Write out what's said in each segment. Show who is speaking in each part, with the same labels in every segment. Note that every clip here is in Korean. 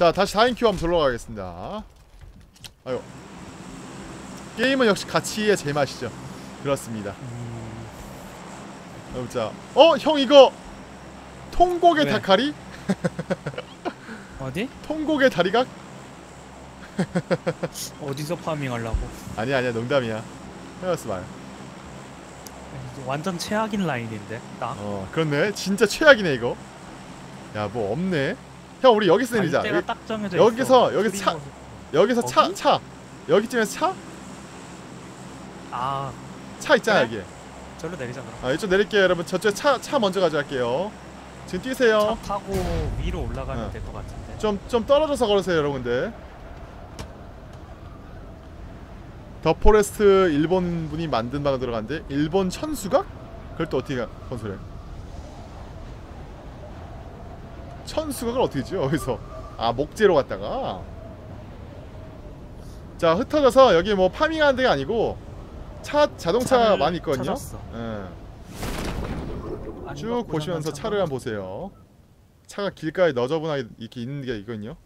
Speaker 1: 자 다시 4인 큐 한번 돌아가겠습니다 아유 게임은 역시 가치의 제맛이죠 그렇습니다
Speaker 2: 음,
Speaker 1: 자 어? 형 이거 통곡의
Speaker 2: 왜?
Speaker 1: 다카리?
Speaker 2: 어디?
Speaker 1: 통곡의 다리각?
Speaker 2: 어디서 파밍하려고?
Speaker 1: 아니야 아니야 농담이야 헤어스 말
Speaker 2: 완전 최악인 라인인데 딱.
Speaker 1: 어 그렇네 진짜 최악이네 이거 야 뭐 없네 형 우리 여기서 내리자 여기,
Speaker 2: 딱 정해져
Speaker 1: 여기서,
Speaker 2: 있어.
Speaker 1: 여기서 차-
Speaker 2: 프리모드.
Speaker 1: 여기서 차? 차 여기쯤에서 차?
Speaker 2: 아
Speaker 1: 차 있잖아
Speaker 2: 그래?
Speaker 1: 여기
Speaker 2: 절로 내리자 그럼.
Speaker 1: 아 이쪽 내릴게요 여러분 저쪽에 차, 차 먼저 가져갈게요 지금 뛰세요
Speaker 2: 차 타고 위로 올라가면
Speaker 1: 어.
Speaker 2: 될것 같은데.
Speaker 1: 좀, 좀 떨어져서 걸으세요 여러분들 더 포레스트 일본 분이 만든 방에 들어간대 일본 천수각? 그걸 또 어떻게 가- 건설해 천 수각을 어떻게 지어 여기서 아 목재로 갔다가 자 흩어져서 여기 뭐 파밍하는 데가 아니고 차 자동차 많이 있거든요. 예.
Speaker 2: 쭉것
Speaker 1: 보시면서 차를 한번 보세요. 차가 길가에 너저분하게 이렇게 있는 게 있거든요.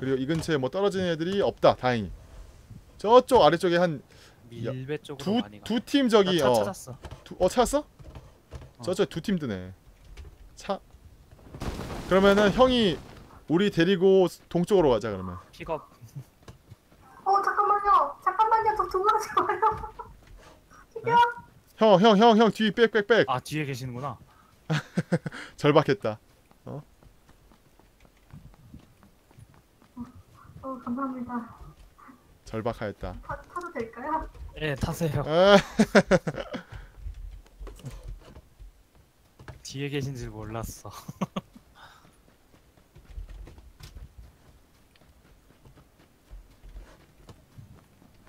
Speaker 1: 그리고 이 근처에 뭐 떨어지는 애들이 없다. 다행히. 저쪽 아래쪽에 한두
Speaker 2: 밀배 쪽으로
Speaker 1: 두
Speaker 2: 많이 가.
Speaker 1: 팀 저기
Speaker 2: 차
Speaker 1: 어,
Speaker 2: 찾았어.
Speaker 1: 두, 어 찾았어? 저쪽 두팀 드네. 차. 그러면은 형이 우리 데리고 동쪽으로 가자 그러면.
Speaker 2: 픽업.
Speaker 3: 어 잠깐만요. 잠깐만요. 저 도망가지 마요.
Speaker 2: 네?
Speaker 1: 형형 형 형뒤 빽빽빽
Speaker 2: 아 뒤에 계시는구나.
Speaker 1: 절박했다.
Speaker 3: 어 감사합니다.
Speaker 1: 절박하였다.
Speaker 3: 타, 타도 될까요?
Speaker 2: 예 타세요.
Speaker 1: 아,
Speaker 2: 뒤에 계신 줄 몰랐어.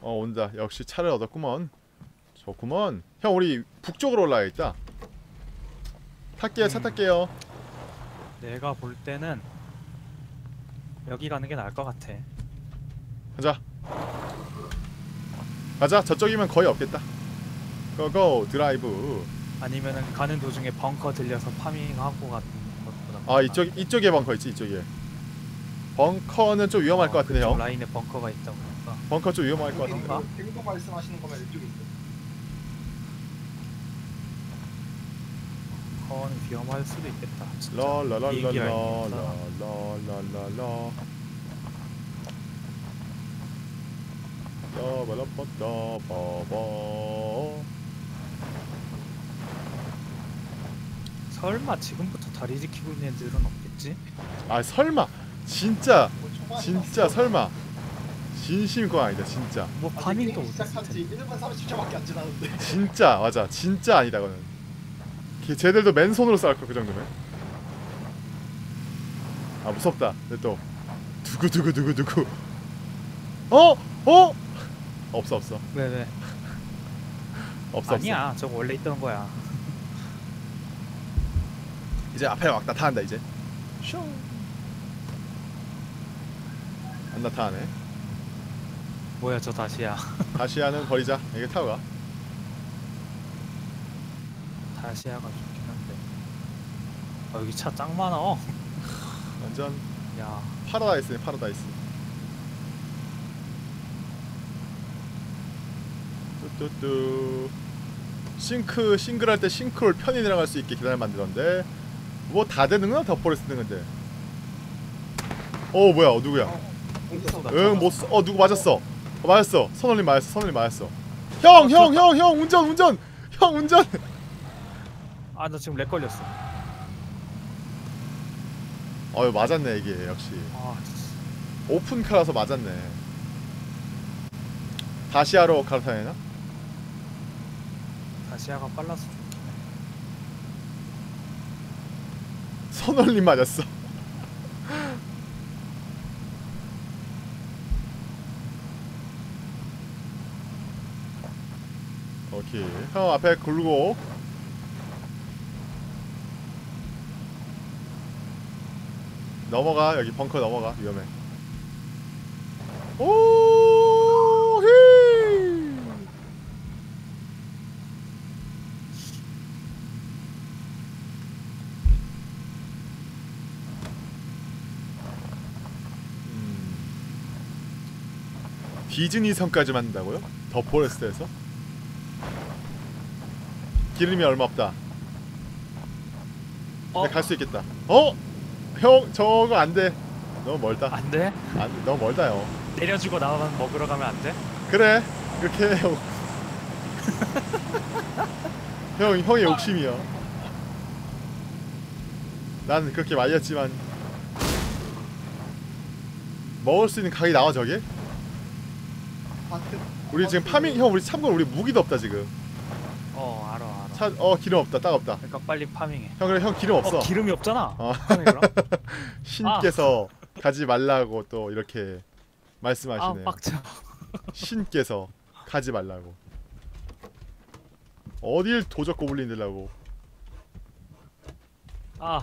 Speaker 1: 어 온다. 역시 차를 얻었구먼. 좋구먼. 형 우리 북쪽으로 올라야겠다. 탈게요. 차
Speaker 2: 음.
Speaker 1: 탈게요.
Speaker 2: 내가 볼 때는 여기 가는 게 나을 것 같아.
Speaker 1: 가자. 가자. 저쪽이면 거의 없겠다. go go 드라이브.
Speaker 2: 아니면은 가는 도중에 벙커 들려서 farming하고 가는 것보다.
Speaker 1: 아 이쪽 이쪽에 벙커 있지 이쪽에. 벙커는 좀 위험할 것 같은데 형.
Speaker 2: 라인에 벙커가 있다 보니까.
Speaker 1: 벙커 좀 위험할 것? 같은데.
Speaker 4: 갱도 말씀하시는 거면 이쪽인데.
Speaker 2: 벙커는 위험할 수도 있겠다. 진짜.
Speaker 1: 라라라라라
Speaker 2: 비행기 라인이니까.
Speaker 1: 라라라라라. 라바라바다바바.
Speaker 2: 설마 지금부터 다리 지키고 있는 애들은 없겠지?
Speaker 1: 아 설마 진짜
Speaker 4: 뭐
Speaker 1: 진짜. 설마 진심 그거 아니다 진짜
Speaker 2: 뭐 못했을
Speaker 4: 시작한 지
Speaker 2: 텐데.
Speaker 4: 1분 30초밖에 안 지났는데.
Speaker 1: 진짜 맞아 진짜 아니다 그거는 걔- 쟤들도 맨손으로 싸울 거그 정도면 아 무섭다 근데 또 두구 두구 두구 두구 어? 어? 없어 없어
Speaker 2: 왜 왜?
Speaker 1: 없어
Speaker 2: 아니야. 저거 원래 있던 거야.
Speaker 1: 이제 앞에 막 나타난다 이제 슝. 안 나타나네
Speaker 2: 뭐야 저 다시야.
Speaker 1: 다시야는 버리자 이게 타고 가
Speaker 2: 다시야가 좋긴 한데. 아 여기 차 짱 많아.
Speaker 1: 완전
Speaker 2: 야.
Speaker 1: 파라다이스네 파라다이스 뚜뚜뚜 싱크 싱글할 때 싱크를 편히 내려갈 수 있게 계단을 만들었는데 뭐 다 되는구나 덧버렸을 근데. 어 뭐야? 어, 누구야? 응못어 누구 맞았어? 어, 맞았어. 선올림 맞았어 선올림 맞았어. 형 형 형 형 운전 운전! 형 운전!
Speaker 2: 아 나 지금 렉 걸렸어.
Speaker 1: 어유 맞았네 이게 역시.
Speaker 2: 아.
Speaker 1: 오픈카라서 맞았네. 다시아로 갈아타야 되나?
Speaker 2: 다시야가 빨라서 좋긴 해.
Speaker 1: 선올림 맞았어. 오케이. 형 앞에 굴고. 넘어가 여기 벙커 넘어가 위험해. 오! 히! 디즈니 성까지 만든다고요? 더 포레스트에서? 기름이 얼마 없다.
Speaker 2: 어,
Speaker 1: 갈수 있겠다. 어? 형 저거 안 돼. 너무 멀다.
Speaker 2: 안 돼?
Speaker 1: 안 돼. 너무 멀다 요.
Speaker 2: 내려주고 나만 먹으러 가면 안 돼?
Speaker 1: 그래. 그렇게 해. 형. 형 형의 욕심이야. 난 그렇게 말렸지만 먹을 수 있는 각이 나와 저게? 우리 지금 파밍 형 우리 참고로 우리 무기도 없다 지금.
Speaker 2: 어 알아 알아.
Speaker 1: 차 어 기름 없다 딱 없다.
Speaker 2: 그러니까 빨리 파밍해.
Speaker 1: 형 그래 형 기름 없어.
Speaker 2: 어 기름이 없잖아.
Speaker 1: 어.
Speaker 2: 파밍해라.
Speaker 1: 신께서 가지 말라고 또 이렇게
Speaker 2: 아
Speaker 1: 말씀하시네요.
Speaker 2: 빡쳐.
Speaker 1: 신께서 가지 말라고. 어딜 도적 고블린 들라고.
Speaker 2: 아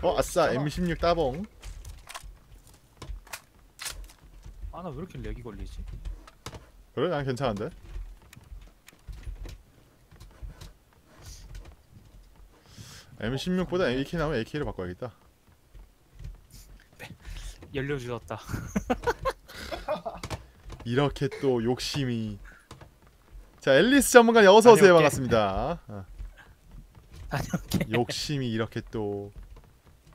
Speaker 1: 어 아싸 M16 따봉.
Speaker 2: 아나 왜 이렇게 렉이 걸리지?
Speaker 1: 그래 난 괜찮은데. M16보다 AK 나오면 AK로 바꿔야겠다.
Speaker 2: 연료 주었다.
Speaker 1: 이렇게 또 욕심이. 자 앨리스 전문가님 어서 오세요
Speaker 2: 다녀올게.
Speaker 1: 반갑습니다. 아,
Speaker 2: 다녀올게.
Speaker 1: 욕심이 이렇게 또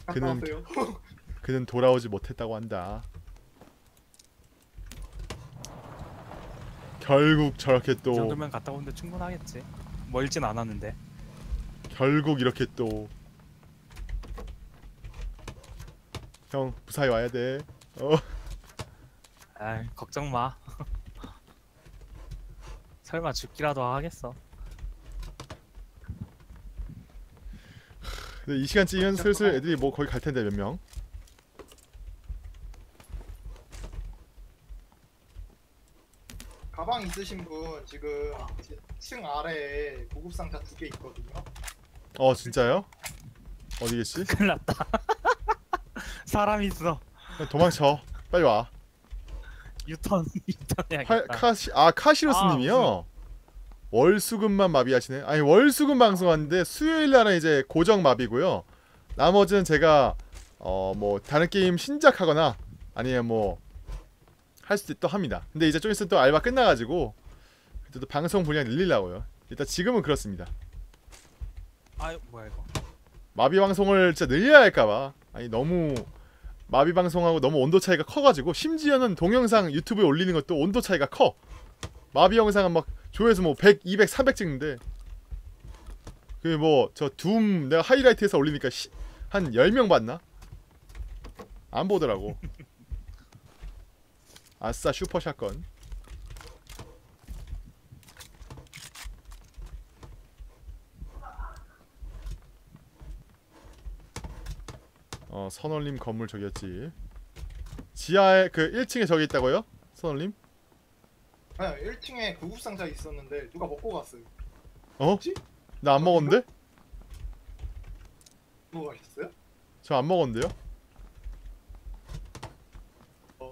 Speaker 4: 갔다
Speaker 1: 그는-. 그는 돌아오지 못했다고 한다. 결국 저렇게 이또
Speaker 2: 정도면 갔다 오는데 충분하겠지. 멀진 않았는데.
Speaker 1: 결국 이렇게 또 형 무사히 와야 돼. 어
Speaker 2: 아 걱정 마. 설마 죽기라도 하겠어.
Speaker 1: 근데 이 시간쯤이면 슬슬 애들이 뭐 거기 갈 텐데 몇 명.
Speaker 4: 가방 있으신 분 지금 제층 아래에 고급 상자 두 개 있거든요.
Speaker 1: 어 진짜요? 어디 계시?
Speaker 2: 큰일 났다. 사람 있어.
Speaker 1: 도망쳐. 빨리 와.
Speaker 2: 유턴 유턴
Speaker 1: 팔,
Speaker 2: 해야겠다.
Speaker 1: 카시 아 카시로스님이요. 월수금만 마비하시네. 아니 월수금 방송하는데 수요일 날은 이제 고정 마비고요. 나머지는 제가 어 뭐 다른 게임 신작하거나 아니면 뭐 할 수도 또 합니다. 근데 이제 좀 있으면 또 알바 끝나가지고 그때 또 방송 분량 늘리려고요. 일단 지금은 그렇습니다.
Speaker 2: 아 뭐야 이거.
Speaker 1: 마비 방송을 진짜 늘려야 할까봐 아니 너무 마비 방송하고 너무 온도 차이가 커가지고 심지어는 동영상 유튜브에 올리는 것도 온도 차이가 커 마비 영상은 막 조회수 뭐 100, 200, 300 찍는데 그 뭐 저 둠 내가 하이라이트해서 올리니까 시, 한 10명 봤나? 안 보더라고 아싸 슈퍼 샷건 어 선월님 건물 저기였지 지하에 그 1층에 저기 있다고요? 선월님?
Speaker 4: 아니 1층에 고급 상자 있었는데 누가 먹고 갔어요.
Speaker 1: 어? 나 안 먹었는데?
Speaker 4: 먹고 가셨어요?
Speaker 1: 저 안 먹었는데요?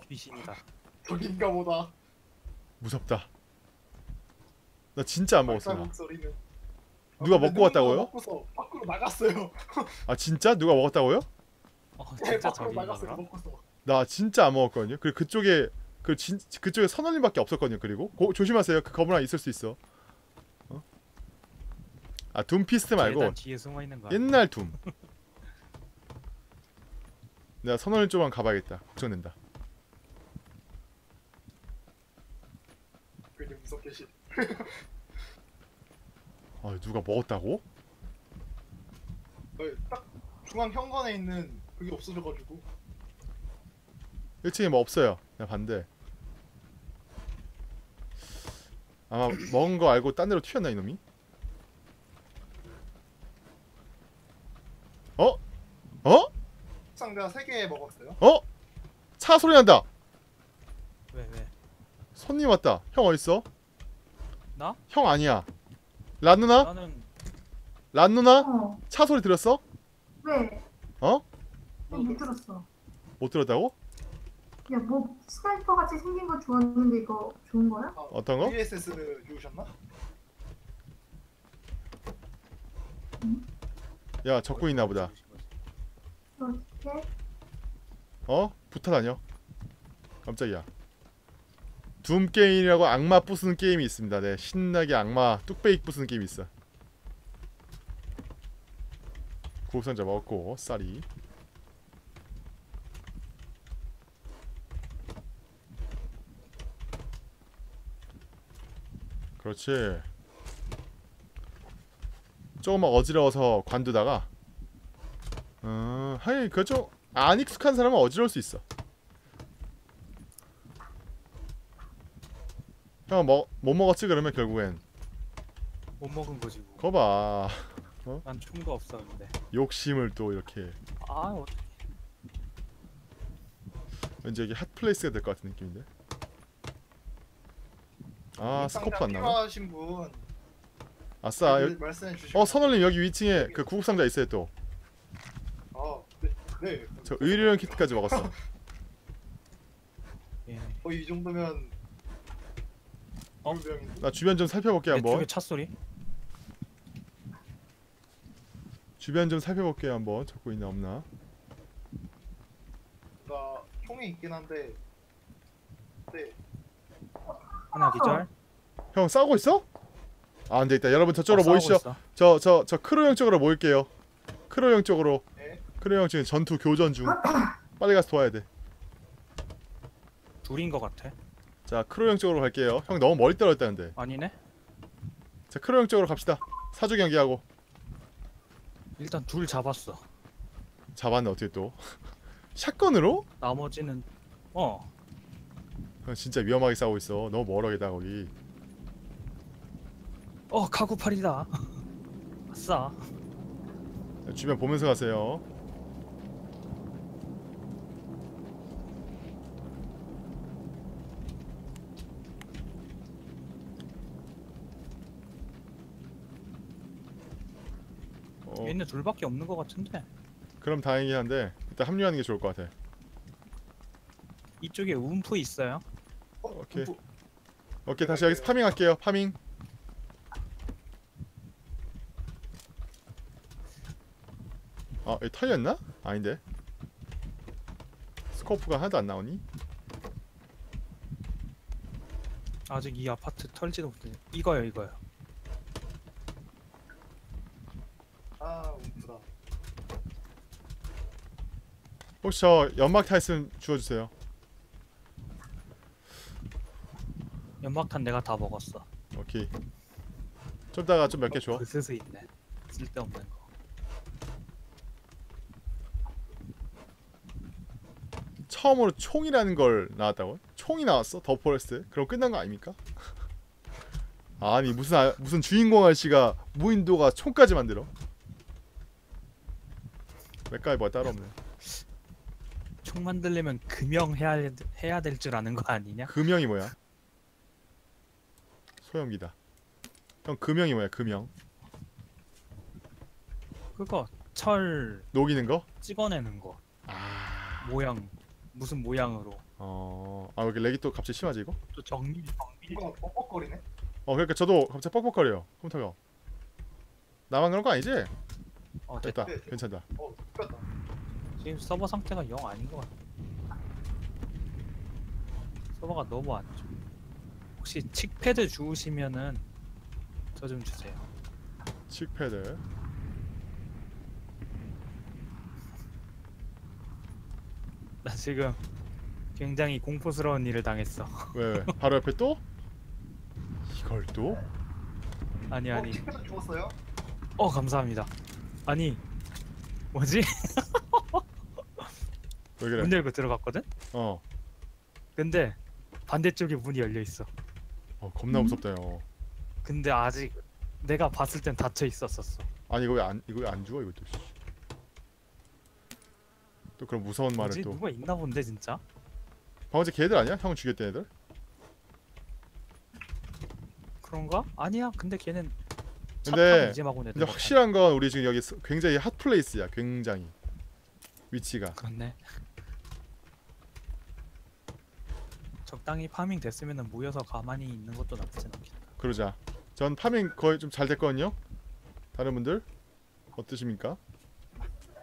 Speaker 2: 귀신이다.
Speaker 4: 저긴가 보다.
Speaker 1: 무섭다 나 진짜 안 먹었어 나.
Speaker 4: 목소리는.
Speaker 1: 누가
Speaker 4: 근데
Speaker 1: 먹고 갔다고요?
Speaker 4: 먹고서 밖으로 나갔어요.
Speaker 1: 아 진짜? 누가 먹었다고요?
Speaker 2: 어
Speaker 4: 네,
Speaker 2: 진짜 저기
Speaker 4: 나갔어요. 먹고서.
Speaker 1: 나 진짜 안 먹었거든요 그리고 그쪽에 그 진, 그쪽에 선월님밖에 없었거든요 그리고 고, 조심하세요 그 안에 있을 수 있어 어? 아 둠피스트 말고. 옛날 둠 내가 선월님 쪽만 가봐야겠다 걱정된다
Speaker 4: 시.
Speaker 1: 아 누가 먹었다고?
Speaker 4: 어, 딱 중앙 현관에 있는 그게 없어져가지고
Speaker 1: 1층에 뭐 없어요. 그냥 반대. 아마 먹은 거 알고 딴 데로 튀었나 이놈이? 어? 어?
Speaker 4: 상자 세개 먹었어요.
Speaker 1: 어? 차 소리 난다.
Speaker 2: 왜 왜?
Speaker 1: 손님 왔다. 형 어딨어?
Speaker 2: 나?
Speaker 1: 형 아니야. 란 누나?
Speaker 2: 나는
Speaker 1: 란 누나?
Speaker 3: 어.
Speaker 1: 차 소리 들었어?
Speaker 3: 왜?
Speaker 1: 어?
Speaker 3: 못 들었어.
Speaker 1: 못 들었다고?
Speaker 3: 야, 뭐 sniper 같이 생긴 거 좋았는데 이거 좋은 거야?
Speaker 4: 아,
Speaker 1: 어떤 거?
Speaker 4: VSS를 주우셨나?
Speaker 1: 야 적고 있나 보다.
Speaker 3: 어떻게?
Speaker 1: 어? 붙어 다녀. 깜짝이야. 둠 게임이라고 악마 부수는 게임이 있습니다. 네, 신나게 악마 뚝배기 부수는 게임이 있어. 구급상자 먹었고 쌀이. 그렇지. 조금만 어지러워서 관두다가 어, 하긴 그좀 안 익숙한 사람은 어지러울 수 있어. 형 뭐, 못 먹었지 그러면 결국엔
Speaker 2: 못 먹은 거지 뭐.
Speaker 1: 거봐
Speaker 2: 난 총도 없어 근데.
Speaker 1: 욕심을 또 이렇게
Speaker 2: 아 어,
Speaker 1: 왠지 여기 hot place가 될 것 같은 느낌인데 아 스코프 안 나와
Speaker 4: 필요하신 분
Speaker 1: 아싸 여,
Speaker 4: 말씀해 주시면
Speaker 1: 어 선월님 여기 위층에 그 구급상자 있어요 또저
Speaker 4: 어, 네, 네.
Speaker 1: 의료용 키트까지 먹었어
Speaker 2: 예.
Speaker 4: 거의 이 정도면
Speaker 2: 어?
Speaker 1: 나 주변 좀 살펴볼게
Speaker 2: 내
Speaker 1: 한번
Speaker 2: 쪽에 차 소리?
Speaker 1: 주변 좀 살펴볼게 한번 적고 있나 없나
Speaker 4: 나 총이 있긴 한데 네
Speaker 2: 하나 기절.
Speaker 1: 형 싸우고 있어? 아 안되겠다 여러분 저쪽으로
Speaker 2: 어,
Speaker 1: 모이시죠
Speaker 2: 있어.
Speaker 1: 저 저 저 크로 형 쪽으로 모일게요 크로 형 쪽으로
Speaker 4: 네.
Speaker 1: 크로 형 지금 전투 교전 중 빨리 가서 도와야 돼
Speaker 2: 둘인 것 같아.
Speaker 1: 자 크로 형 쪽으로 갈게요 형 너무 멀리 떨어졌다는데
Speaker 2: 아니네?
Speaker 1: 자 크로 형 쪽으로 갑시다 사주 경기하고
Speaker 2: 일단 둘 잡았어.
Speaker 1: 잡았네 어떻게 또 샷건으로?
Speaker 2: 나머지는 어
Speaker 1: 형 진짜 위험하게 싸우고 있어 너무 멀어 게다 거기
Speaker 2: 어 카구팔이다. 아싸.
Speaker 1: 주변 보면서 가세요 어,
Speaker 2: 얘네 둘밖에 없는 것 같은데
Speaker 1: 그럼 다행이긴 한데 일단 합류하는 게 좋을 것 같아
Speaker 2: 이쪽에 UMP 있어요.
Speaker 4: 어?
Speaker 1: 오케이.
Speaker 4: 뭐,
Speaker 1: 오케이 다시 여기서 farming 할게요 farming 아 여기 털렸나? 아닌데 scope가 하나도 안 나오니?
Speaker 2: 아직 이 아파트 털지도 못해. 이거요 이거요.
Speaker 4: 아 UMP다
Speaker 1: 혹시 저 연막 타 있으면 주워주세요
Speaker 2: 연막탄 내가 다 먹었어.
Speaker 1: 오케이 좀 이따가 좀 몇 개 줘.
Speaker 2: 그 스스 있네. 쓸데없는 거.
Speaker 1: 처음으로 총이라는 걸 나왔다고? 총이 나왔어? The Forest? 그럼 끝난 거 아닙니까? 아니 무슨 아, 무슨 주인공 아저씨가 무인도가 총까지 만들어? 맥가이버가 따로 없네.
Speaker 2: 총 만들려면 금형 해야 해야 될 줄 아는 거 아니냐?
Speaker 1: 금형이 뭐야? 소형기다. 형 금형이 뭐야? 금형
Speaker 2: 그거 철
Speaker 1: 녹이는 거?
Speaker 2: 찍어내는 거
Speaker 1: 아,
Speaker 2: 모양 무슨 모양으로
Speaker 1: 어, 아 여기 렉이 또 갑자기 심하지 이거?
Speaker 2: 또 정밀 정밀
Speaker 4: 이거 뻑뻑거리네
Speaker 1: 어 그러니까 저도 갑자기 뻑뻑거려요 컴퓨터가. 나만 그런 거 아니지?
Speaker 2: 어
Speaker 1: 됐다.
Speaker 2: 됐다.
Speaker 1: 괜찮다.
Speaker 4: 어 똑같다
Speaker 2: 지금 서버 상태가 영 아닌 것 같아 서버가 너무 안 좋아 혹시 칙패드 주우시면은 저 좀 주세요
Speaker 1: 칙패드.
Speaker 2: 나 지금 굉장히 공포스러운 일을 당했어
Speaker 1: 왜, 왜? 바로 옆에 또? 이걸 또?
Speaker 2: 아니
Speaker 4: 어?
Speaker 2: 아니
Speaker 4: 칩패드 죽었어요?
Speaker 2: 어 감사합니다 아니 뭐지?
Speaker 1: 왜 그래?
Speaker 2: 문 열고 들어갔거든?
Speaker 1: 어.
Speaker 2: 근데 반대쪽에 문이 열려 있어
Speaker 1: 어 겁나 무섭다 요
Speaker 2: 근데 아직 내가 봤을 땐 닫혀 있었었어
Speaker 1: 아니 이거 왜안 이거 왜안 죽어 이것도. 씨. 또 그런 무서운 말을
Speaker 2: 뭐지?
Speaker 1: 또.
Speaker 2: 누가 있나 본데 진짜?
Speaker 1: 방금 제 걔들 아니야? 형 죽였던 애들?
Speaker 2: 그런가? 아니야 근데 걔는
Speaker 1: 근데-
Speaker 2: 이제마고 애들
Speaker 1: 근데. 확실한 건 우리 지금 여기 스- 굉장히 hot place야. 굉장히 위치가.
Speaker 2: 그렇네 적당히 farming 됐으면 모여서 가만히 있는 것도 나쁘진 않겠다
Speaker 1: 그러자. 전 farming 거의 좀 잘 됐거든요. 다른 분들 어떠십니까?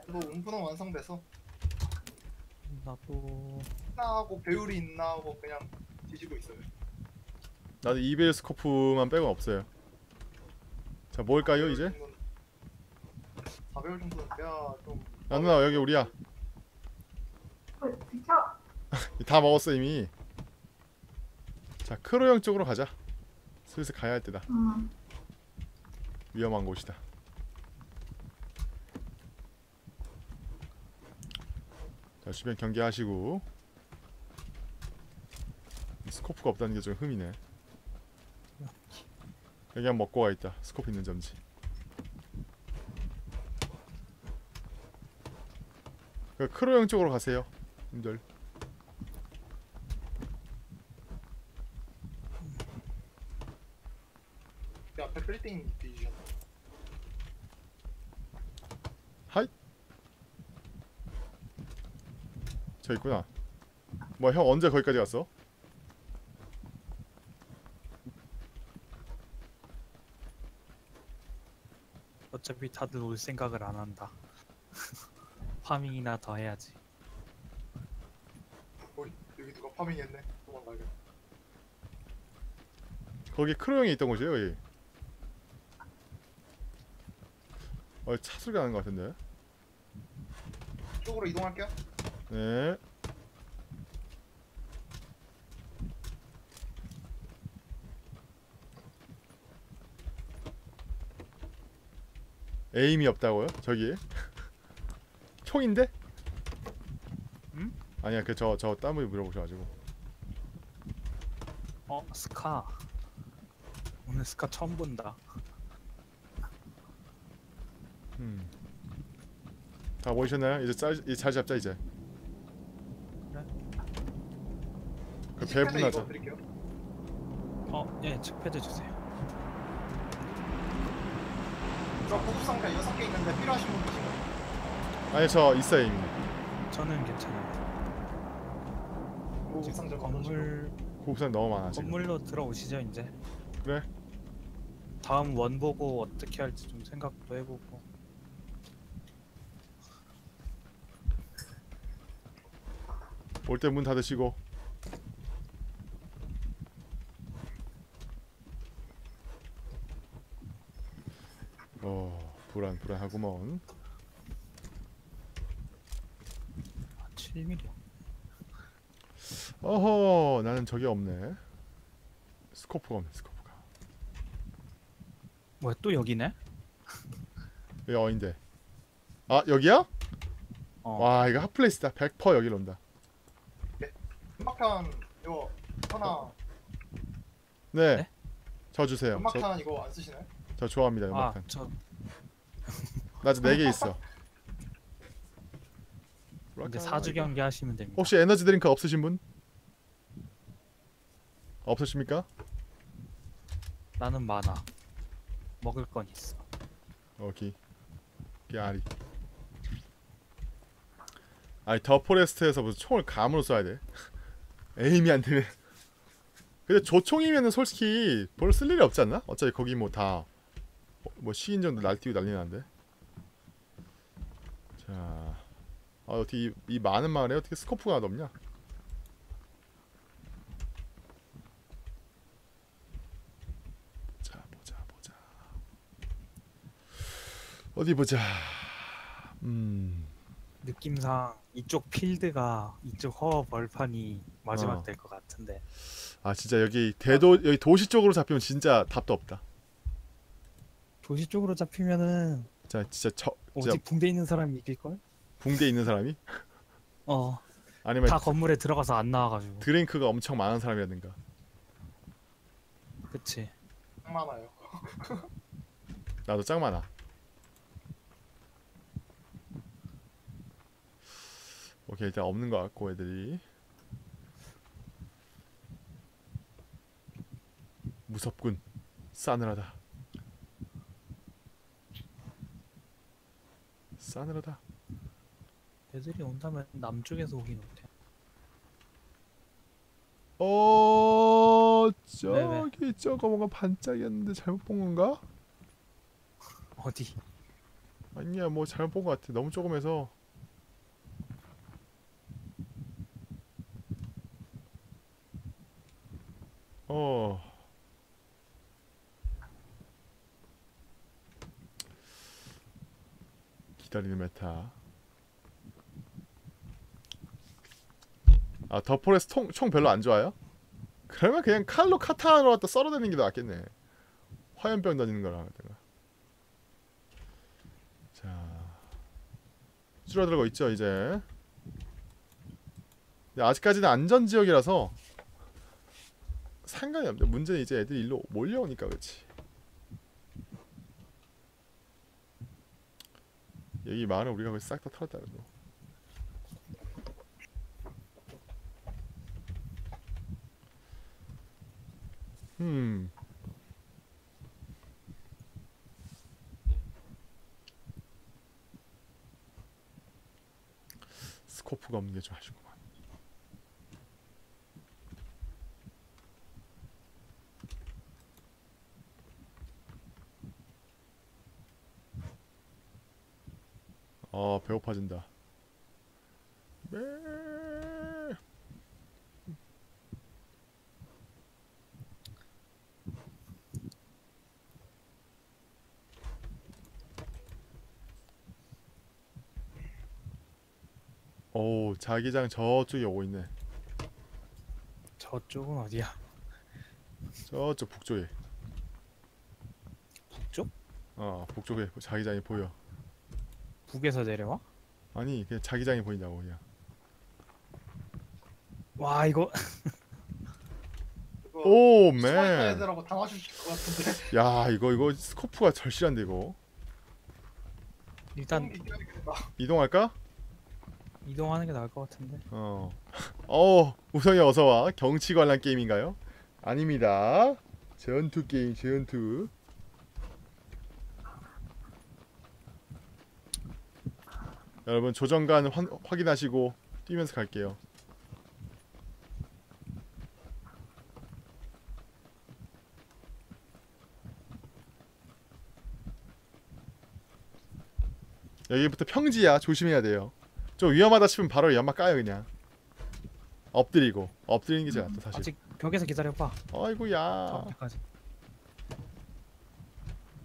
Speaker 4: 저도 움프는 완성돼서
Speaker 2: 나도
Speaker 4: 있나 하고 배율이 있나 하고 그냥 뒤지고 있어요
Speaker 1: 나도 이벨 스코프만 빼곤 없어요. 자, 뭘까요 이제?
Speaker 4: 그 4배율 정도는 빼야
Speaker 1: 좀야 누나 여기 우리야.
Speaker 3: 어, 비켜.
Speaker 1: 다 먹었어 이미. 자, 크로 형 쪽으로 가자. 슬슬 가야 할 때다.
Speaker 3: 음.
Speaker 1: 위험한 곳이다. 자, 주변 경계하시고. 스코프가 없다는 게 좀 흠이네. 여기 한 먹고 가 있다. 스코프 있는 점지. 그 크로 형 쪽으로 가세요. 님들.
Speaker 4: 그 앞에 빌딩 뒤지셨네.
Speaker 1: 저 있구나. 뭐형 언제 거기까지 갔어?
Speaker 2: 어차피 다들 올 생각을 안 한다. 파밍이나 더 해야지.
Speaker 4: 어이, 여기 누가 파밍했네. 도망가야겠다.
Speaker 1: 거기 크로 형이 있던 곳이에요, 여기. 어, 차 소리가 나는 것 같은데.
Speaker 4: 쪽으로 이동할게요.
Speaker 1: 네. 에임이 없다고요? 저기? 총인데?
Speaker 2: 응?
Speaker 1: 아니야, 그 저저 땀을 물어보셔가지고.
Speaker 2: 어 스카. 오늘 스카 처음 본다.
Speaker 1: 음. 다 모이셨나요? 이제 짜, 이제 자리 잡자 이제.
Speaker 2: 그래.
Speaker 1: 그 배분하자.
Speaker 2: 어, 예, 측패드 주세요.
Speaker 4: 저 고급 상자 6개 있는데 필요하신 분 계신가요?
Speaker 1: 아니 저 있어요 이미.
Speaker 2: 저는 괜찮아요.
Speaker 4: 고급 상자 건물
Speaker 2: 건물
Speaker 1: 고급산 너무 많아 지금.
Speaker 2: 건물로 들어오시죠 이제.
Speaker 1: 그래.
Speaker 2: 다음 원 보고 어떻게 할지 좀 생각도 해보고.
Speaker 1: 올 때 문 닫으시고. 어 불안 불안하구먼.
Speaker 2: 아, 7mm.
Speaker 1: 어허 나는 저게 없네. 스코프가 없네 스코프가.
Speaker 2: 뭐야 또 여기네?
Speaker 1: 여기 어인데. 아 여기야?
Speaker 2: 어.
Speaker 1: 와 이거 핫플레이스다. 100% 여기로 온다.
Speaker 4: 연막탄 이거 하나
Speaker 1: 네.
Speaker 2: 네?
Speaker 1: 저 주세요.
Speaker 4: 연막탄 이거 안 쓰시나요?
Speaker 1: 저, 저 좋아합니다
Speaker 2: 아,
Speaker 1: 연막탄.
Speaker 2: 저
Speaker 1: 나 지금 4개 있어.
Speaker 2: 이제 사주 경계 하시면 됩니다.
Speaker 1: 혹시 에너지 드링크 없으신 분? 없으십니까?
Speaker 2: 나는 많아. 먹을 건 있어.
Speaker 1: 오케이. 깨알이. 아니 The Forest에서 무슨 총을 감으로 쏴야 돼? aim이 안 되면. 근데 조총이면은 솔직히 별로 쓸 일이 없지 않나? 어차피 거기 뭐다뭐 시인 정도 날뛰고 난리 나는데. 자, 아 어떻게 이, 이 많은 마을에 어떻게 스코프가 하나 없냐? 자 보자 보자. 어디 보자. 음.
Speaker 2: 느낌상 이쪽 필드가 이쪽 허 벌판이 마지막
Speaker 1: 어.
Speaker 2: 될것 같은데.
Speaker 1: 아 진짜 여기 대도 여기 도시 쪽으로 잡히면 진짜 답도 없다.
Speaker 2: 도시 쪽으로 잡히면은
Speaker 1: 자 진짜 저
Speaker 2: 어디
Speaker 1: 진짜
Speaker 2: 붕대 있는 사람이 이길 걸?
Speaker 1: 붕대 있는 사람이
Speaker 2: 어,
Speaker 1: 아니면
Speaker 2: 다 건물에 들어가서 안 나와가지고.
Speaker 1: 드링크가 엄청 많은 사람이라든가.
Speaker 2: 그치.
Speaker 4: 딱 많아요.
Speaker 1: 나도 짱 많아. 오케이 일단 없는 것 같고 애들이. 무섭군. 싸늘하다. 싸늘하다.
Speaker 2: 애들이 온다면 남쪽에서 오긴 못해.
Speaker 1: 어
Speaker 2: 네,
Speaker 1: 저기 저거 뭔가 반짝이었는데 잘못 본 건가?
Speaker 2: 어디?
Speaker 1: 아니야 뭐 잘못 본 것 같아. 너무 조금해서 어 기다리는 meta. 아 The Forest 총, 총 별로 안 좋아요? 그러면 그냥 칼로 카타나로 갖다 썰어대는 게더 낫겠네. 화염병 던지는 거랑 내가. 자 줄어들고 있죠 이제. 아직까지는 안전 지역이라서 상관이 없는데 문제는 이제 애들이 일로 몰려오니까 그렇지. 여기 마을은 우리가 거의 싹 다 털었다 그래도. 음. 스코프가 없는 게 좀 아쉽구만. 어 배고파진다. 네. 오 자기장 저쪽에 오고 있네.
Speaker 2: 저쪽은 어디야?
Speaker 1: 저쪽 북쪽에.
Speaker 2: 북쪽?
Speaker 1: 어 북쪽에 자기장이 보여.
Speaker 2: 북에서 내려와?
Speaker 1: 아니 그냥 자기장이 보인다고 그냥.
Speaker 2: 와 이거
Speaker 1: 오 맨.
Speaker 4: 애들하고 다 맞추실 것 같은데.
Speaker 1: 야 이거 이거 스코프가 절실한데 이거.
Speaker 2: 일단.
Speaker 1: 이동할까?
Speaker 2: 이동하는 게 나을 것 같은데.
Speaker 1: 어. 어 우성이 어서 와. 경치 관람 게임인가요? 아닙니다. 전투 게임 전투. 여러분 조정관 환- 확인하시고 뛰면서 갈게요. 여기부터 평지야 조심해야 돼요. 좀 위험하다 싶으면 바로 연막 까요 그냥. 엎드리고 엎드리는 게 제일 낫다 사실.
Speaker 2: 아직 벽에서 기다려봐.
Speaker 1: 아이고야.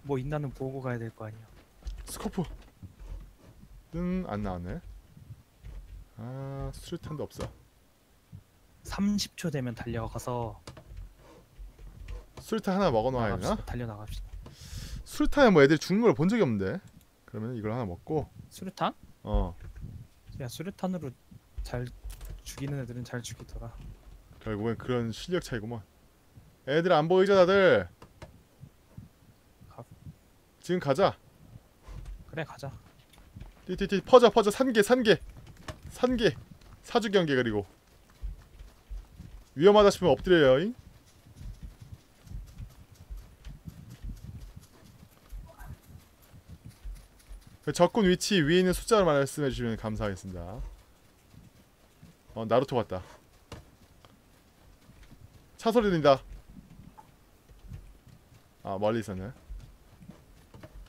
Speaker 2: 뭐 있나는 보고 가야 될 거 아니야.
Speaker 1: 스코프. 뜬안 나왔네. 아 수류탄도 없어.
Speaker 2: 30초 되면 달려가서
Speaker 1: 수류탄 하나 먹어놔야 되나?
Speaker 2: 달려 나갑시다.
Speaker 1: 수류탄에 뭐 애들 죽는 걸 본 적이 없는데. 그러면 이걸 하나 먹고
Speaker 2: 수류탄?
Speaker 1: 어
Speaker 2: 야 수류탄으로 잘 죽이는 애들은 잘 죽이더라.
Speaker 1: 결국엔 그런 실력 차이구만. 애들 안 보이죠 다들?
Speaker 2: 가-
Speaker 1: 지금 가자.
Speaker 2: 그래 가자.
Speaker 1: 띠띠띠 퍼져 퍼져 산개 산개 산개 사주 경계 그리고 위험하다 싶으면 엎드려요. 잉? 적군 위치 위에 있는 숫자를 말씀해 주시면 감사하겠습니다. 어 나루토 같다. 차 소리 들린다. 아 멀리 있었네.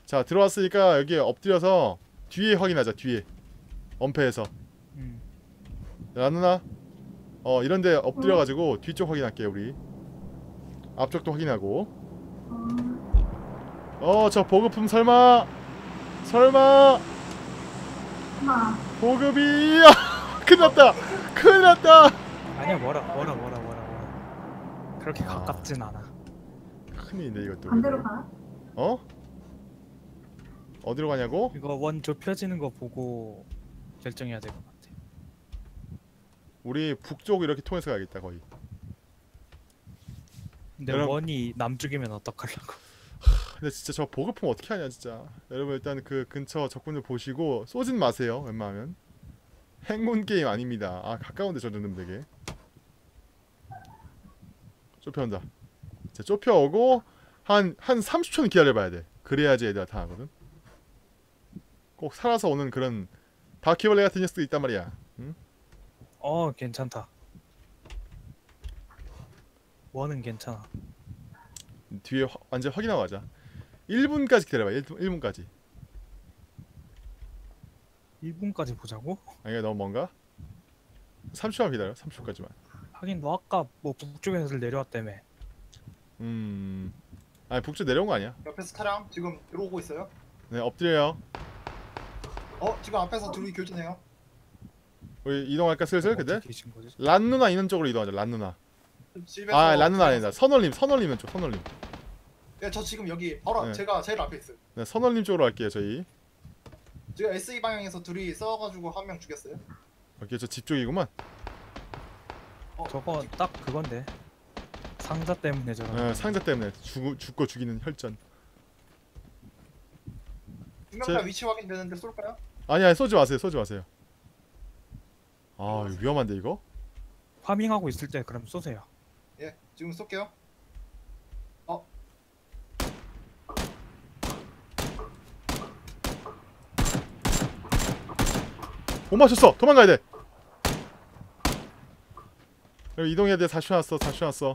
Speaker 1: 자 들어왔으니까 여기 엎드려서 뒤에 확인하자 뒤에 엄폐해서
Speaker 2: 음.
Speaker 1: 야 누나 어 이런데 엎드려가지고 뒤쪽 확인할게요 우리 앞쪽도 확인하고
Speaker 3: 어,
Speaker 1: 어저 보급품 설마 설마
Speaker 3: 엄마,
Speaker 1: 보급이 아, 큰일 났다 큰일 났다
Speaker 2: 아니야 뭐라 뭐라 뭐라 뭐라 뭐라. 그렇게
Speaker 1: 아.
Speaker 2: 가깝진 않아.
Speaker 1: 큰일인데 이것도
Speaker 3: 반대로 가?
Speaker 1: 어? 어디로 가냐고?
Speaker 2: 이거 원 좁혀지는 거 보고 결정해야 될 것 같아.
Speaker 1: 우리 북쪽 이렇게 통해서 가야겠다 거의
Speaker 2: 근데
Speaker 1: 여러분-
Speaker 2: 원이 남쪽이면 어떡하려고?
Speaker 1: 근데 진짜 저 보급품 어떻게 하냐 진짜. 여러분 일단 그 근처 적군들 보시고 쏘진 마세요 웬만하면. 행운 게임 아닙니다. 아 가까운데 저 정도면 되게. 좁혀온다. 자 좁혀오고 한 한 30초는 기다려봐야 돼. 그래야지 애들 나타나거든. 꼭 살아서 오는 그런 바퀴벌레 같은 녀석도 있단 말이야. 응?
Speaker 2: 어 괜찮다. 원은 괜찮아.
Speaker 1: 뒤에 화- 완전 확인하고 가자. 1분까지 기다려봐. 1분, 1분까지.
Speaker 2: 1분까지 보자고?
Speaker 1: 아니가 너무 먼가? 30초만 기다려. 30초까지만.
Speaker 2: 하긴 너 아까 뭐 북쪽에서 내려왔다며.
Speaker 1: 음. 아니 북쪽 내려온 거 아니야?
Speaker 4: 옆에서 차량 지금 들어오고 있어요.
Speaker 1: 네 엎드려요.
Speaker 4: 어 지금 앞에서 둘이 교전해요.
Speaker 1: 우리 이동할까? 슬슬?
Speaker 2: 계신 거지?
Speaker 1: 란 누나 있는 쪽으로 이동하자 란 누나. 아 란 누나 아니다. 선월님 선월님 쪽 선월님
Speaker 4: 네, 저 지금 여기 바로
Speaker 1: 네.
Speaker 4: 제가 제일 앞에 있어요.
Speaker 1: 네 선월님 쪽으로 갈게요 저희
Speaker 4: 지금 SE 방향에서 둘이 싸워가지고 한 명 죽였어요.
Speaker 1: 오케이 저집 쪽이구만
Speaker 4: 어,
Speaker 2: 저거 딱 그건데 상자 때문에 저런.
Speaker 1: 네, 상자 때문에 죽, 죽고 죽이는 혈전
Speaker 4: 두명
Speaker 1: 제-
Speaker 4: 다 위치 확인되는데 쏠까요?
Speaker 1: 아니 아니 쏘지 마세요 쏘지 마세요 아 이거 위험한데 이거
Speaker 2: farming하고 있을 때 그럼 쏘세요.
Speaker 4: 예, 지금 쏠게요.
Speaker 1: 못 맞췄어 도망가야 돼 여기 이동해야 돼 40초 남았어 40초 남았어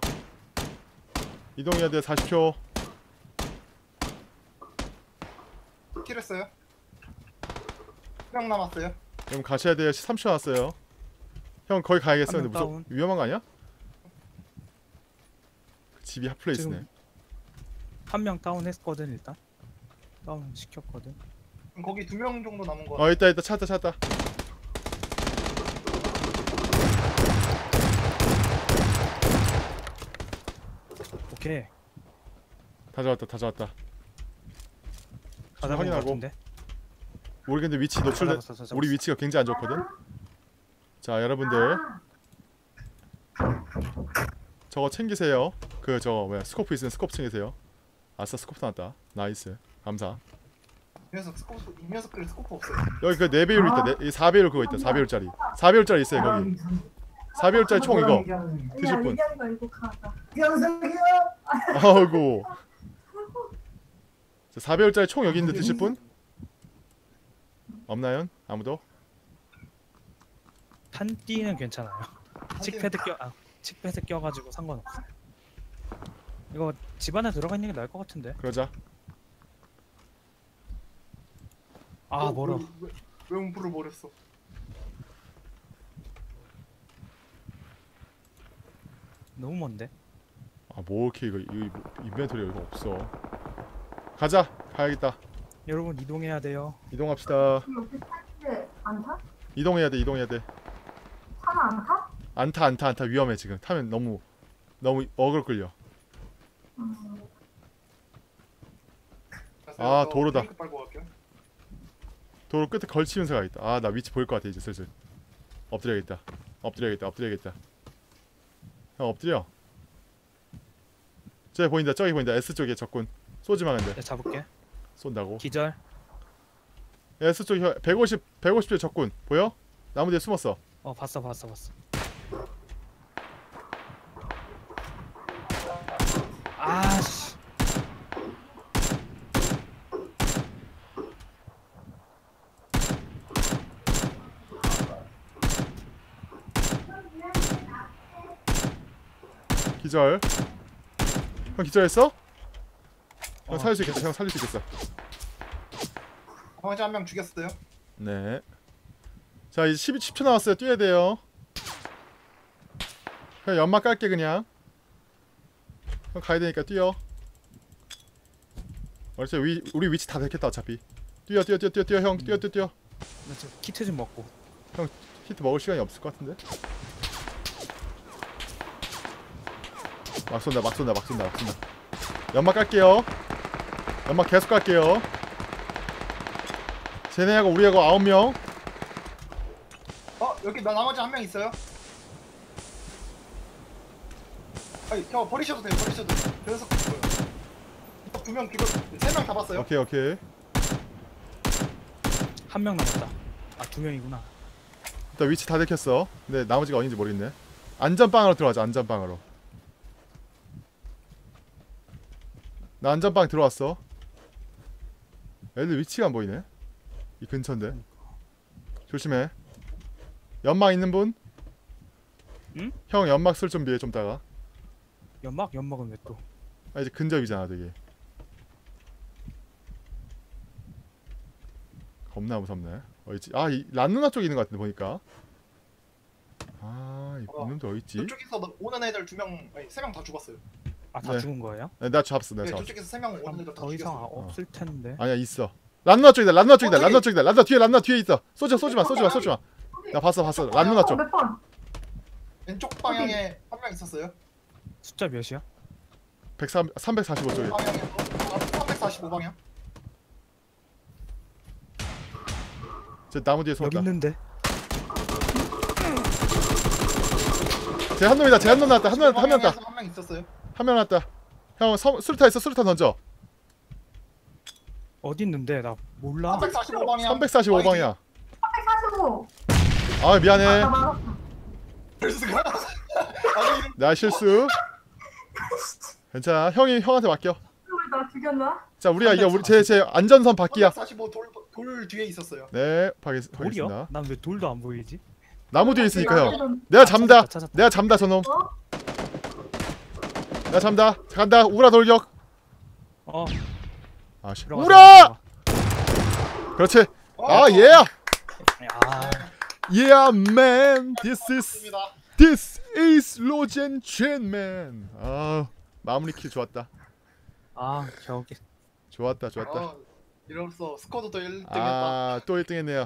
Speaker 1: 이동해야 돼 40초
Speaker 4: 킬했어요. 한명 남았어요.
Speaker 1: 그럼 가셔야 돼요 3초 났어요 형 거기 가야겠어 근데 무서. 위험한 거 아니야? 그 집이 핫플레이스네
Speaker 2: 한 명 다운했거든 일단. 다운 시켰거든.
Speaker 4: 거기 두 명 정도 남은 거.
Speaker 1: 어 있다 있다 찾았다 찾았다
Speaker 2: 오케이.
Speaker 1: 다 잡았다 다 잡았다.
Speaker 2: 가다
Speaker 1: 확인하고.
Speaker 2: 같은데.
Speaker 1: 우리 근데 위치 노출돼
Speaker 2: 잡았어, 잡았어.
Speaker 1: 우리 위치가 굉장히 안 좋거든? 자 여러분들. 저거 챙기세요. 그 저거 뭐야 스코프 있으면 스코프 챙기세요. 아싸 스코프 나왔다. nice. 감사.
Speaker 4: 이 녀석 스코프 이 녀석들 스코프 없어요.
Speaker 1: 여기 그 4배율 있다. 네, 4배율 그거 있다. 4배율짜리. 4배율짜리 있어요 거기 4배율짜리 총 이거 드실 분. 아이고 4배율짜리 총 여기 있는데 드실 분? 없나요? 아무도?
Speaker 2: 탄띠는 괜찮아요. 칙패드 껴, 아, 칙패드 껴가지고 상관없어. 이거 집 안에 들어가 있는 게 나을 것 같은데.
Speaker 1: 그러자
Speaker 2: 아
Speaker 4: 어,
Speaker 2: 멀어.
Speaker 4: 왜, 왜, 왜 음부를 버렸어?
Speaker 2: 너무 먼데.
Speaker 1: 아뭐 이렇게 이거, 이거 뭐, 인벤토리 여기 없어 가자 가야겠다
Speaker 2: 여러분 이동해야 돼요.
Speaker 1: 이동합시다
Speaker 3: 안 타?
Speaker 1: 이동해야 돼 이동해야 돼
Speaker 3: 차는 안 타?
Speaker 1: 안 타 안 타 안 타 위험해 지금 타면 너무 너무 어글 끌려
Speaker 3: 음,
Speaker 1: 아, 도로다. 도로 끝에 걸치면서 가야겠다 아 나 위치 보일 것 같아 이제 슬슬 엎드려야겠다 엎드려야겠다 엎드려야겠다 형 엎드려 저기 보인다 저기 보인다 S 쪽에 적군 쏘지마 근데
Speaker 2: 내가 잡을게.
Speaker 1: 쏜다고
Speaker 2: 기절.
Speaker 1: S 쪽에 150 150대 적군 보여? 나무 뒤에 숨었어
Speaker 2: 어 봤어 봤어 봤어. 아씨.
Speaker 1: 기절 형 기절했어? 형
Speaker 2: 어,
Speaker 1: 살릴 수 있겠어 형 살릴 수 있겠어
Speaker 4: 강아지 한명 죽였어요.
Speaker 1: 네. 자 이제 12, 10초 남았어요. 뛰어야 돼요. 형 연막 깔게 그냥. 형 가야 되니까 뛰어. 어차피 위, 우리 위치 다 됐겠다 어차피. 뛰어 뛰어 뛰어 뛰어 뛰어 형 뛰어 뛰어 뛰어.
Speaker 2: 나저 키트 좀 먹고.
Speaker 1: 히트 먹을 시간이 없을 것 같은데. 막 쏜다 막 쏜다 막 쏜다 막 쏜다. 연막 깔게요. 연막 계속 깔게요. 쟤네하고 우리하고 아홉 명.
Speaker 4: 어 여기 나 나머지 한 명 있어요. 아니 저 버리셔도 돼요. 버리셔도 돼요. 그 녀석 뭐요? 두명 기거 세명 잡았어요.
Speaker 1: 오케이 오케이.
Speaker 2: 한 명 남았다. 아 두 명이구나.
Speaker 1: 일단 위치 다 들켰어. 근데 나머지가 어딘지 모르겠네. 안전방으로 들어가자. 안전방으로. 나 안전방 들어왔어. 애들 위치가 안 보이네. 이 근처인데. 조심해. 연막 있는 분?
Speaker 2: 응?
Speaker 1: 형 연막 쓸 준비해 좀 따가.
Speaker 2: 연막 연막은 왜 또?
Speaker 1: 아 이제 근접이잖아 되게. 겁나 무섭네. 어딨지? 아이 란누나 쪽에 있는 것 같은데 보니까. 아이
Speaker 4: 어.
Speaker 1: 놈도 어딨지?
Speaker 4: 저쪽에서 너- 오는 애들 두 명, 아니 세명 다 죽었어요.
Speaker 2: 아다
Speaker 1: 네.
Speaker 2: 죽은 거예요?
Speaker 1: 네, 나 잡았어 내가
Speaker 4: 네,
Speaker 1: 잡았어.
Speaker 4: 저쪽에서 세명 오는 애들 다
Speaker 2: 더 이상
Speaker 4: 죽였어요.
Speaker 2: 없을 텐데.
Speaker 1: 아니야 있어 란누나 쪽이다 란누나 쪽이다 란누나 쪽이다 란누나 뒤에 란누나 뒤에 있어 쏘지 마 쏘지 마 쏘지 마 쏘지 마 나 봤어 봤어 란누나 쪽
Speaker 3: 몇 번?
Speaker 4: 왼쪽 방향에 한 명 있었어요.
Speaker 2: 숫자 몇이야?
Speaker 1: 103 345 쪽에
Speaker 4: 방향에서 345 방향.
Speaker 1: 저 나무 뒤에
Speaker 2: 여기
Speaker 1: 숨었다
Speaker 2: 있는데.
Speaker 1: 쟤한 놈이다 쟤한 놈 나왔다 한명 한명 나왔다
Speaker 4: 한명 있었어요.
Speaker 1: 한명 나왔다 형 서, 수류탄 있어 수류탄 던져
Speaker 2: 어디 있는데? 나 몰라.
Speaker 4: 345 방향.
Speaker 1: 345방이야
Speaker 3: 345.
Speaker 1: 아 미안해.
Speaker 4: 아니 이름
Speaker 1: 나 실수 괜찮아 형이 형한테 맡겨
Speaker 3: 나 죽였나?
Speaker 1: 자 우리가 이게 우리 제 제 안전선 밖이야
Speaker 4: 345돌 돌 뒤에 있었어요.
Speaker 1: 네 파겠,
Speaker 2: 돌이요? 난 왜 돌도 안 보이지?
Speaker 1: 나무 뒤에 있으니까 형
Speaker 3: 형.
Speaker 1: 내가 잠다
Speaker 2: 찾았다, 찾았다.
Speaker 1: 내가 잠다 저놈
Speaker 3: 어?
Speaker 1: 내가 잠다. 간다. 우라 돌격.
Speaker 2: 어.
Speaker 1: 아씨. 우라. 그렇지.
Speaker 4: 어,
Speaker 1: 아 예.
Speaker 2: 야.
Speaker 1: Yeah man. This is this is 로젠 젠맨 아 마무리 킬 좋았다.
Speaker 2: 아, 저기.
Speaker 1: 좋았다 좋았다.
Speaker 4: 어, 이로써 스쿼드도 1등 했다.
Speaker 1: 아또 1등 했네요